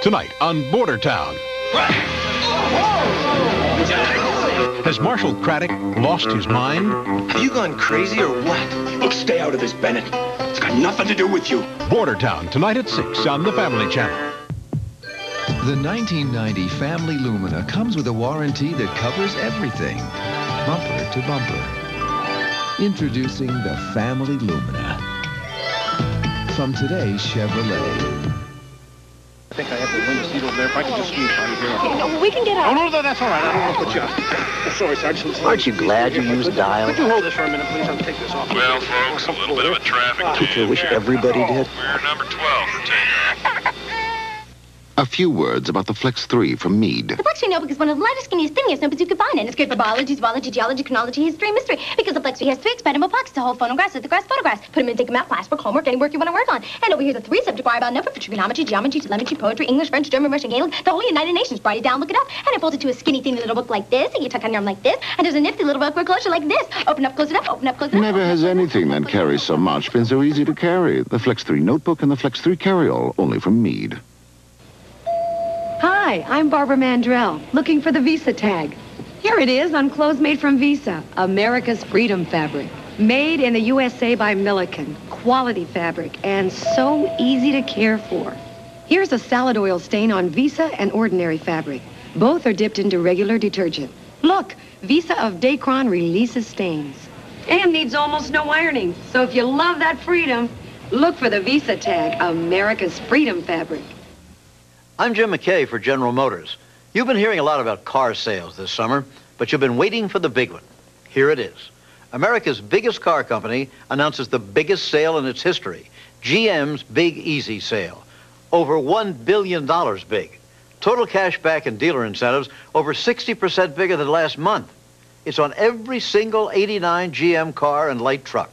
Tonight on Border Town. Has Marshal Craddock lost his mind? Have you gone crazy or what? Look, stay out of this, Bennett. It's got nothing to do with you. Border Town, tonight at 6 on the Family Channel. The 1990 Family Lumina comes with a warranty that covers everything, bumper to bumper. Introducing the Family Lumina. From today's Chevrolet. I think I have the window seat over there. If I can just squeeze by here. Okay, no, we can get out. Oh, no, no, that's all right. I don't want to put you out. Oh, sorry, Sergeant. Aren't you glad you used dial? Could you hold this for a minute, please? I'll take this off. Well, folks, a little bit of a traffic jam. Don't you wish everybody did? We're number 12 for takeoff. A few words about the Flex 3 from Mead. The Flex 3 notebook is one of the lightest, skinniest, thinnest notebooks you could find, and it's great for biology, zoology, geology, chronology, history, mystery. Because the Flex 3 has three expandable pockets to hold phonographs, lithographs, photographs. Put them in, take them out, classwork, homework, any work you want to work on. And over here's a three-subject wirebound notebook for trigonometry, geometry, telemetry, poetry, English, French, German, Russian, Gaelic, the whole United Nations. Write it down, look it up, and it folds into a skinny, thin little book like this, and you tuck on your arm like this, and there's a nifty little Velcro closure like this. Open up, close it up, open up, close it up. Never has anything that carries so much been so easy to carry. The Flex 3 notebook and the Flex 3 carryall, only from Mead. Hi, I'm Barbara Mandrell, looking for the Visa tag. Here it is on clothes made from Visa, America's Freedom fabric. Made in the USA by Milliken. Quality fabric and so easy to care for. Here's a salad oil stain on Visa and ordinary fabric. Both are dipped into regular detergent. Look, Visa of Dacron releases stains. And needs almost no ironing. So if you love that freedom, look for the Visa tag, America's Freedom fabric. I'm Jim McKay for General Motors. You've been hearing a lot about car sales this summer, but you've been waiting for the big one. Here it is. America's biggest car company announces the biggest sale in its history, GM's Big Easy Sale. Over $1 billion big. Total cash back and dealer incentives over 60% bigger than last month. It's on every single 89 GM car and light truck.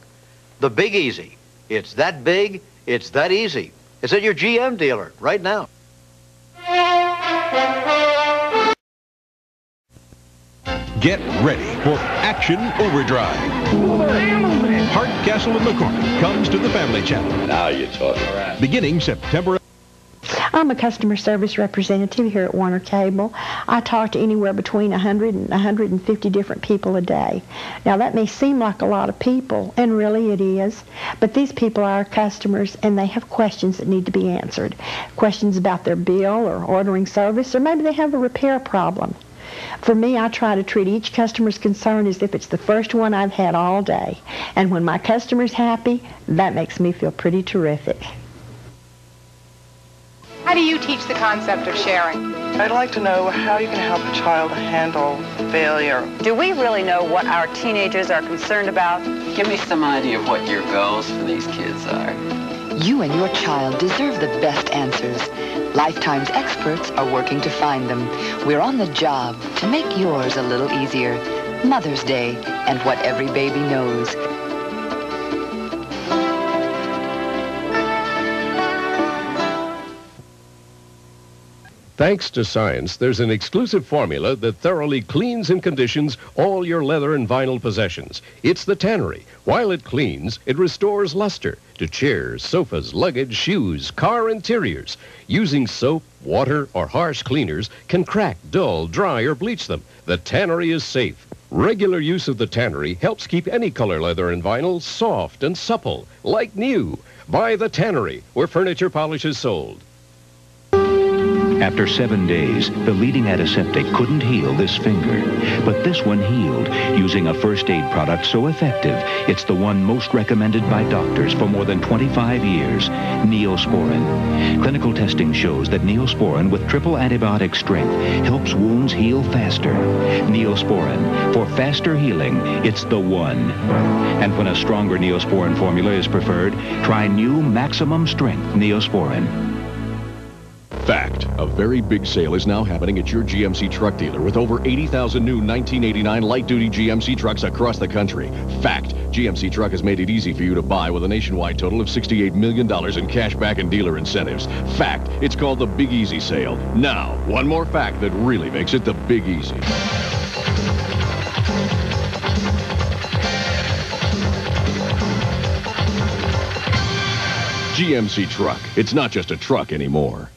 The Big Easy. It's that big, it's that easy. It's at your GM dealer right now. Get ready for Action Overdrive. Hardcastle and McCormick comes to the Family Channel. Now you're talking. Beginning September. I'm a customer service representative here at Warner Cable. I talk to anywhere between 100 and 150 different people a day. Now that may seem like a lot of people, and really it is, but these people are our customers and they have questions that need to be answered. Questions about their bill or ordering service, or maybe they have a repair problem. For me, I try to treat each customer's concern as if it's the first one I've had all day. And when my customer's happy, that makes me feel pretty terrific. How do you teach the concept of sharing? I'd like to know how you can help a child handle failure. Do we really know what our teenagers are concerned about? Give me some idea of what your goals for these kids are. You and your child deserve the best answers. Lifetime's experts are working to find them. We're on the job to make yours a little easier. Mother's Day and what every baby knows. Thanks to science, there's an exclusive formula that thoroughly cleans and conditions all your leather and vinyl possessions. It's the Tannery. While it cleans, it restores luster to chairs, sofas, luggage, shoes, car interiors. Using soap, water, or harsh cleaners can crack, dull, dry, or bleach them. The Tannery is safe. Regular use of the Tannery helps keep any color leather and vinyl soft and supple, like new. Buy the Tannery, where furniture polish is sold. After seven days, the leading antiseptic couldn't heal this finger. But this one healed using a first aid product so effective, it's the one most recommended by doctors for more than 25 years, Neosporin. Clinical testing shows that Neosporin with triple antibiotic strength helps wounds heal faster. Neosporin, for faster healing, it's the one. And when a stronger Neosporin formula is preferred, try new maximum strength Neosporin. Fact, a very big sale is now happening at your GMC truck dealer with over 80,000 new 1989 light-duty GMC trucks across the country. Fact, GMC Truck has made it easy for you to buy with a nationwide total of $68 million in cash back and dealer incentives. Fact, it's called the Big Easy Sale. Now, one more fact that really makes it the Big Easy. GMC Truck. It's not just a truck anymore.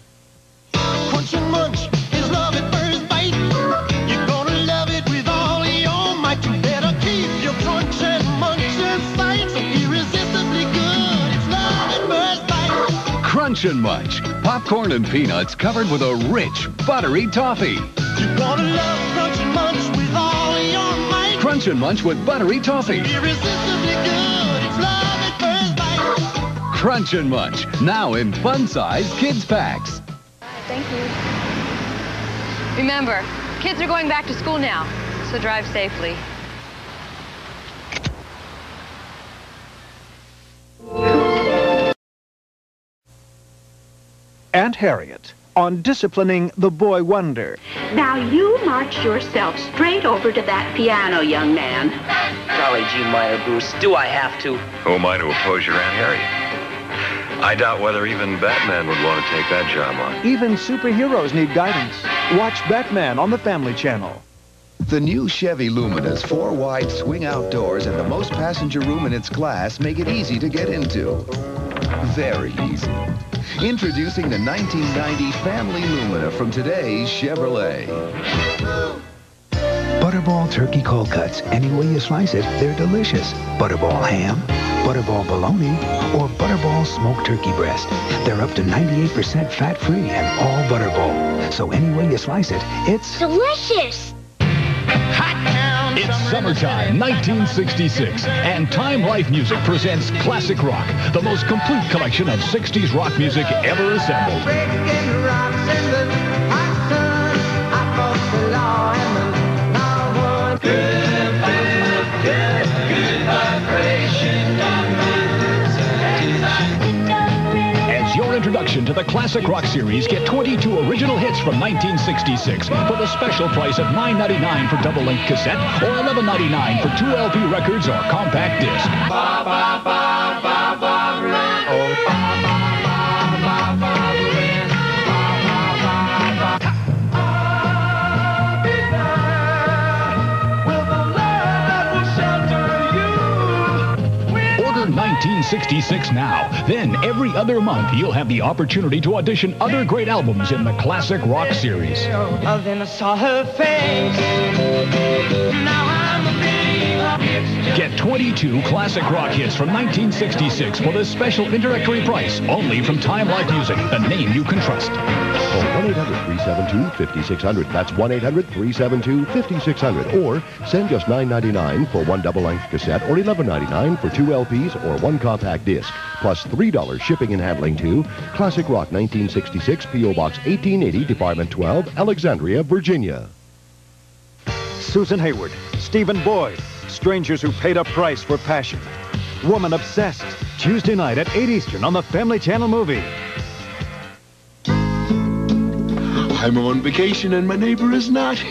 Crunch 'n Munch. Popcorn and peanuts covered with a rich, buttery toffee. You gotta love Crunch 'n Munch with all your might. Crunch 'n Munch with buttery toffee. Irresistibly good, it's love at first bite. Crunch 'n Munch, now in fun-size kids packs. Thank you. Remember, kids are going back to school now, so drive safely. Aunt Harriet on disciplining the boy wonder. Now you march yourself straight over to that piano, young man. Golly gee, Meyer Bruce, do I have to? Who am I to oppose your Aunt Harriet? I doubt whether even Batman would want to take that job on. Even superheroes need guidance. Watch Batman on the Family Channel. The new Chevy Lumina's four wide swing outdoors and the most passenger room in its class make it easy to get into. Very easy. Introducing the 1990 Family Lumina from today's Chevrolet. Butterball turkey cold cuts. Any way you slice it, they're delicious. Butterball ham, butterball bologna, or butterball smoked turkey breast. They're up to 98% fat-free and all butterball. So any way you slice it, it's delicious. It's summertime, 1966, and Time Life Music presents Classic Rock, the most complete collection of 60s rock music ever assembled. To the Classic Rock series, get 22 original hits from 1966 for the special price of $9.99 for double-length cassette or $11.99 for two LP records or compact disc. Order 1966 now. Then every other month, you'll have the opportunity to audition other great albums in the Classic Rock series. Then I Get 22 classic rock hits from 1966 for this special introductory price, only from Time Life Music, the name you can trust. Call 1-800-372-5600. That's 1-800-372-5600. Or send just $9.99 for one double-length cassette or $11.99 for two LPs or one compact disc. Plus $3 shipping and handling to Classic Rock 1966, P.O. Box 1880, Department 12, Alexandria, Virginia. Susan Hayward, Stephen Boyd, strangers who paid a price for passion. Woman Obsessed, Tuesday night at 8 Eastern on the Family Channel movie. I'm on vacation and my neighbor is not.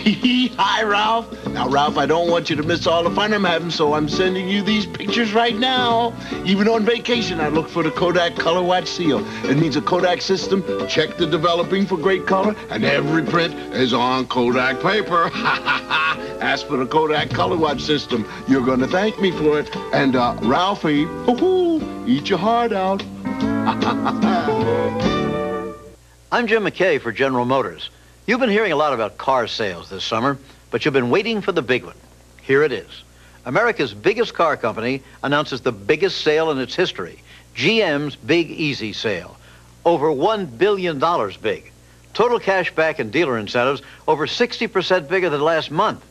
Hi, Ralph. Now, Ralph, I don't want you to miss all the fun I'm having, so I'm sending you these pictures right now. Even on vacation, I look for the Kodak Color Watch seal. It means a Kodak system. Check the developing for great color, and every print is on Kodak paper. Ask for the Kodak Color Watch system. You're going to thank me for it. And, uh, Ralphie, eat your heart out. I'm Jim McKay for General Motors. You've been hearing a lot about car sales this summer, but you've been waiting for the big one. Here it is. America's biggest car company announces the biggest sale in its history, GM's Big Easy Sale. Over $1 billion big. Total cash back and dealer incentives over 60% bigger than last month.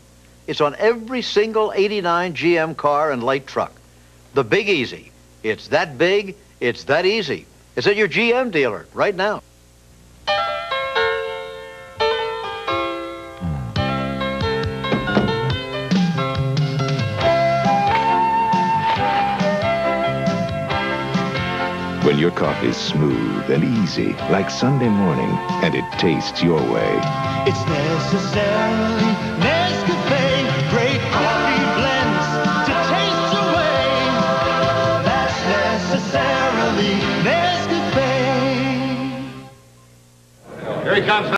It's on every single 89 GM car and light truck. The Big Easy. It's that big, it's that easy. It's at your GM dealer right now. When your coffee's smooth and easy, like Sunday morning, and it tastes your way. It's necessarily comes